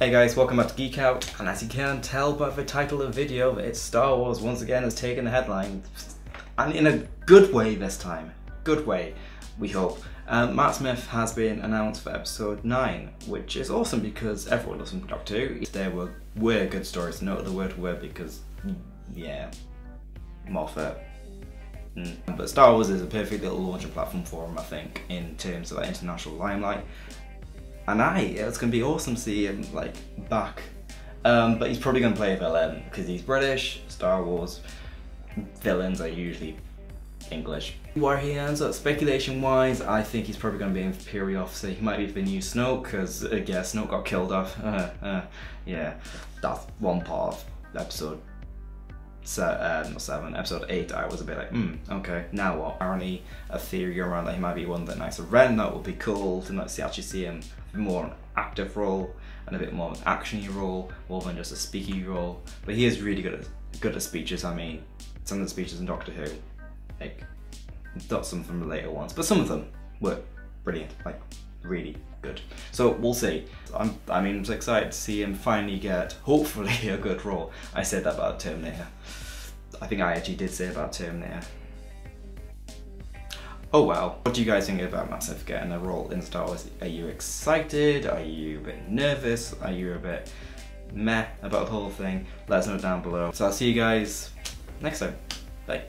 Hey guys, welcome back to Geek Out, and as you can tell by the title of the video, it's Star Wars once again has taken the headline, and in a good way this time. Good way, we hope. Um, Matt Smith has been announced for episode 9, which is awesome because everyone loves him Doctor Who. There were, were good stories, note the word were because, yeah, Moffat. Mm. But Star Wars is a perfect little launching platform for him, I think, in terms of like, international limelight and I, it's gonna be awesome to see him like back. Um, but he's probably gonna play a villain because he's British. Star Wars villains are usually English. Where he ends up, speculation wise, I think he's probably gonna be Imperial officer. He might be the new Snoke because uh, yeah, Snoke got killed off. Uh, uh, yeah, that's one part of episode se uh, not seven, episode eight, I was a bit like, hmm, okay, now what? Apparently, a theory around that he might be one Knights of Ren. That would be cool to not see actually see him more an active role and a bit more of an actiony role, more than just a speaky role. But he is really good at good at speeches. I mean, some of the speeches in Doctor Who, like not some from the later ones, but some of them were brilliant. Like really good. So we'll see. I'm, I mean, I'm excited to see him finally get, hopefully, a good role. I said that about Terminator. I think I actually did say about Terminator. Oh wow. What do you guys think about Smith getting a role in Star Wars? Are you excited? Are you a bit nervous? Are you a bit meh about the whole thing? Let us know down below. So I'll see you guys next time. Bye.